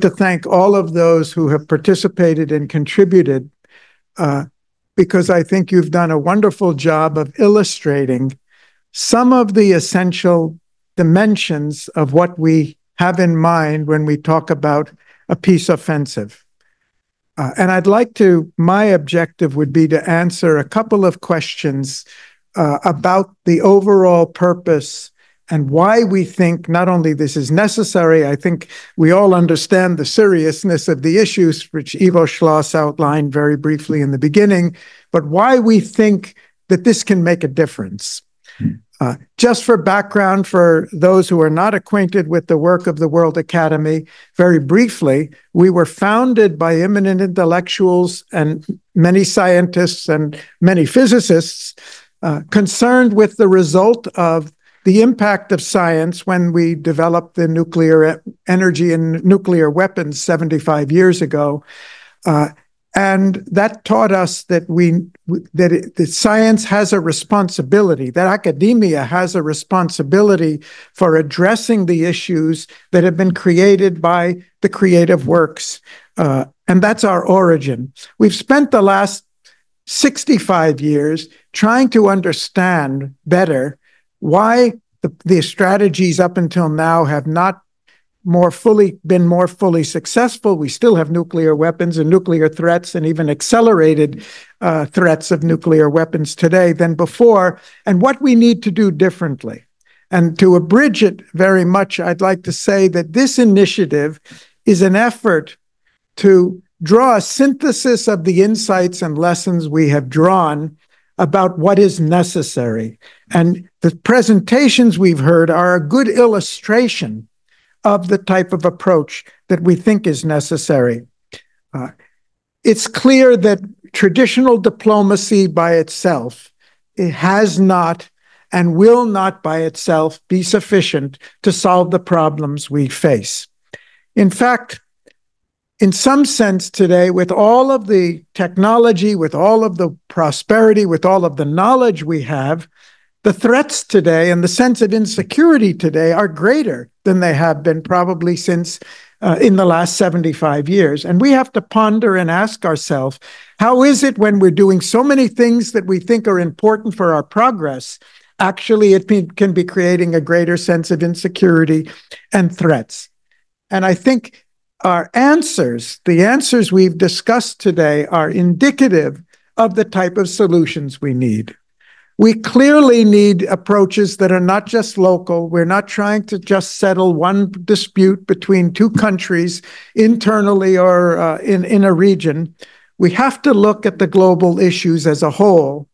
to thank all of those who have participated and contributed uh, because I think you've done a wonderful job of illustrating some of the essential dimensions of what we have in mind when we talk about a peace offensive. Uh, and I'd like to, my objective would be to answer a couple of questions uh, about the overall purpose and why we think not only this is necessary, I think we all understand the seriousness of the issues, which Ivo Šlaus outlined very briefly in the beginning, but why we think that this can make a difference. Hmm. Uh, just for background, for those who are not acquainted with the work of the World Academy, very briefly, we were founded by eminent intellectuals and many scientists and many physicists uh, concerned with the result of the impact of science when we developed the nuclear energy and nuclear weapons 75 years ago. Uh, and that taught us that we that, it, that science has a responsibility, that academia has a responsibility for addressing the issues that have been created by the creative works. Uh, and that's our origin. We've spent the last 65 years trying to understand better why the, the strategies up until now have not more fully been more fully successful. We still have nuclear weapons and nuclear threats and even accelerated uh, threats of nuclear weapons today than before, and what we need to do differently. And to abridge it very much, I'd like to say that this initiative is an effort to draw a synthesis of the insights and lessons we have drawn about what is necessary. And the presentations we've heard are a good illustration of the type of approach that we think is necessary. Uh, it's clear that traditional diplomacy by itself it has not and will not by itself be sufficient to solve the problems we face. In fact, in some sense today, with all of the technology, with all of the prosperity, with all of the knowledge we have, the threats today and the sense of insecurity today are greater than they have been probably since uh, in the last 75 years. And we have to ponder and ask ourselves how is it when we're doing so many things that we think are important for our progress? Actually, it can be creating a greater sense of insecurity and threats. And I think our answers, the answers we've discussed today, are indicative of the type of solutions we need. We clearly need approaches that are not just local. We're not trying to just settle one dispute between two countries internally or uh, in, in a region. We have to look at the global issues as a whole.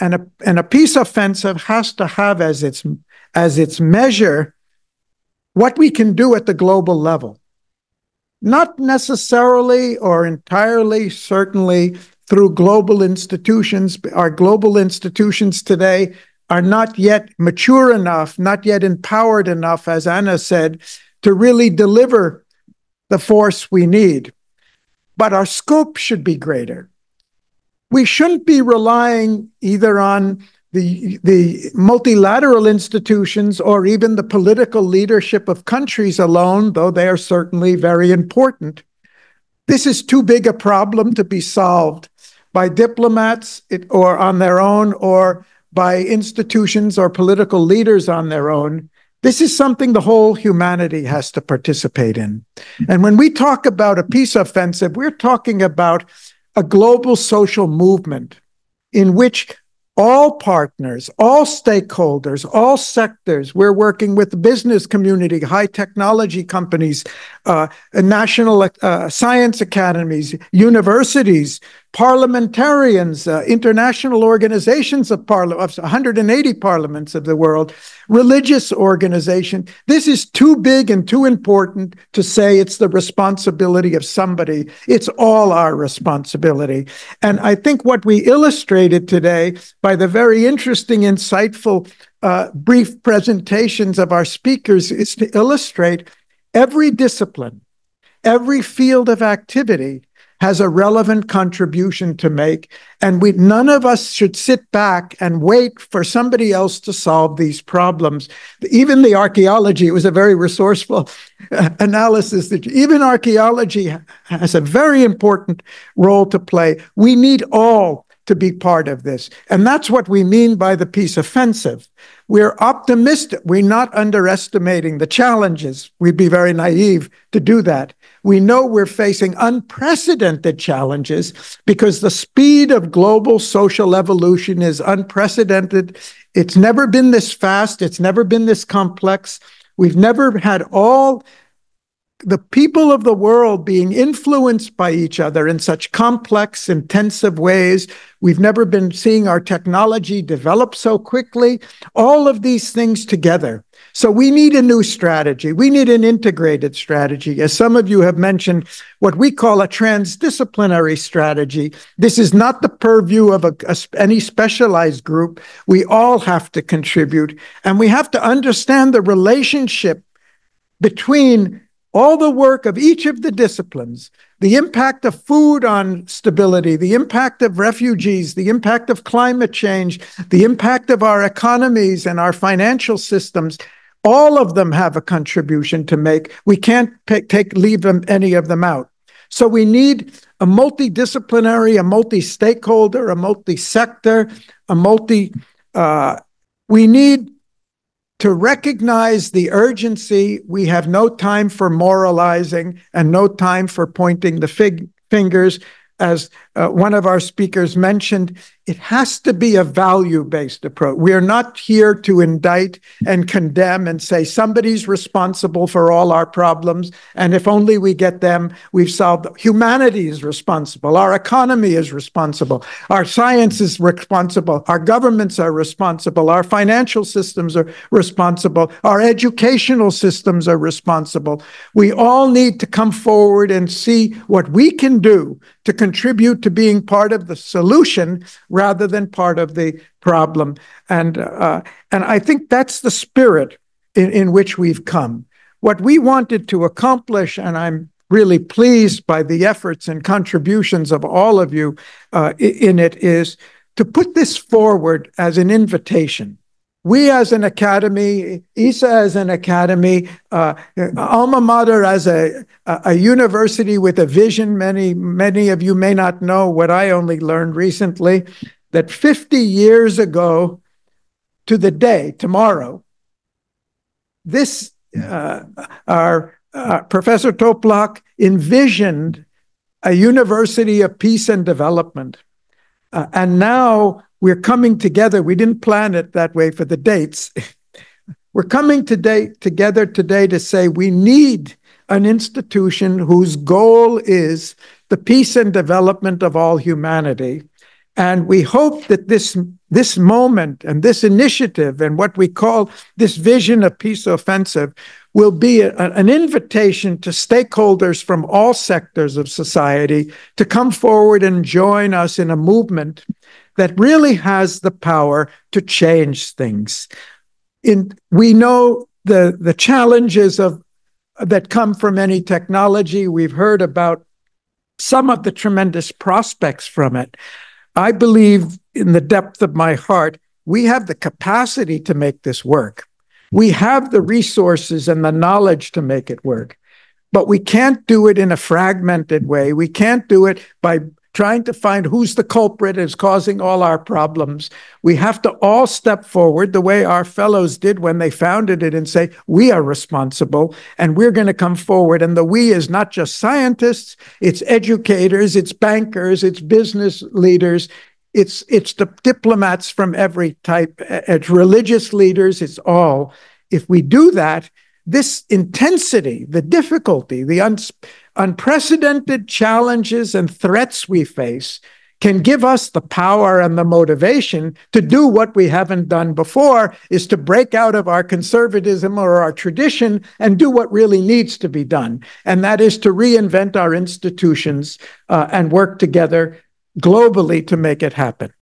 And a, and a peace offensive has to have as its, as its measure what we can do at the global level not necessarily or entirely, certainly through global institutions. Our global institutions today are not yet mature enough, not yet empowered enough, as Anna said, to really deliver the force we need. But our scope should be greater. We shouldn't be relying either on the, the multilateral institutions or even the political leadership of countries alone, though they are certainly very important. This is too big a problem to be solved by diplomats or on their own or by institutions or political leaders on their own. This is something the whole humanity has to participate in. And when we talk about a peace offensive, we're talking about a global social movement in which all partners, all stakeholders, all sectors. We're working with the business community, high technology companies, uh, national uh, science academies, universities, parliamentarians, uh, international organizations of parliament, 180 parliaments of the world, religious organization. This is too big and too important to say it's the responsibility of somebody. It's all our responsibility. And I think what we illustrated today by the very interesting, insightful, uh, brief presentations of our speakers is to illustrate every discipline, every field of activity has a relevant contribution to make, and we none of us should sit back and wait for somebody else to solve these problems. Even the archaeology, it was a very resourceful uh, analysis that even archaeology has a very important role to play. We need all to be part of this. And that's what we mean by the peace offensive. We're optimistic. We're not underestimating the challenges. We'd be very naive to do that. We know we're facing unprecedented challenges because the speed of global social evolution is unprecedented. It's never been this fast. It's never been this complex. We've never had all the people of the world being influenced by each other in such complex, intensive ways. We've never been seeing our technology develop so quickly. All of these things together. So we need a new strategy. We need an integrated strategy. As some of you have mentioned, what we call a transdisciplinary strategy. This is not the purview of a, a, any specialized group. We all have to contribute, and we have to understand the relationship between all the work of each of the disciplines, the impact of food on stability, the impact of refugees, the impact of climate change, the impact of our economies and our financial systems, all of them have a contribution to make. We can't pick, take leave them, any of them out. So we need a multidisciplinary, a multi-stakeholder, a multi-sector, a multi. Uh, we need to recognize the urgency. We have no time for moralizing and no time for pointing the fig- fingers. As uh, one of our speakers mentioned, it has to be a value based approach. We are not here to indict and condemn and say somebody's responsible for all our problems. And if only we get them, we've solved. Humanity is responsible. Our economy is responsible. Our science is responsible. Our governments are responsible. Our financial systems are responsible. Our educational systems are responsible. We all need to come forward and see what we can do to contribute to being part of the solution rather than part of the problem. And, uh, and I think that's the spirit in, in which we've come. What we wanted to accomplish, and I'm really pleased by the efforts and contributions of all of you uh, in it, is to put this forward as an invitation we as an academy, ISA as an academy, uh, alma mater as a, a university with a vision. Many, many of you may not know what I only learned recently that 50 years ago to the day, tomorrow, this, uh, our uh, Professor Toplak envisioned a university of peace and development. Uh, and now we're coming together. We didn't plan it that way for the dates. We're coming today together today to say we need an institution whose goal is the peace and development of all humanity. And we hope that this, this moment and this initiative and what we call this vision of peace offensive will be a, an invitation to stakeholders from all sectors of society to come forward and join us in a movement that really has the power to change things. In, we know the, the challenges of that come from any technology. We've heard about some of the tremendous prospects from it. I believe in the depth of my heart, we have the capacity to make this work. We have the resources and the knowledge to make it work, but we can't do it in a fragmented way. We can't do it by trying to find who's the culprit is causing all our problems. We have to all step forward the way our fellows did when they founded it and say, we are responsible and we're going to come forward. And the we is not just scientists, it's educators, it's bankers, it's business leaders. It's, it's the diplomats from every type, eh, eh, it's religious leaders, it's all. If we do that, this intensity, the difficulty, the un- unprecedented challenges and threats we face can give us the power and the motivation to do what we haven't done before is to break out of our conservatism or our tradition and do what really needs to be done. And that is to reinvent our institutions uh, and work together globally to make it happen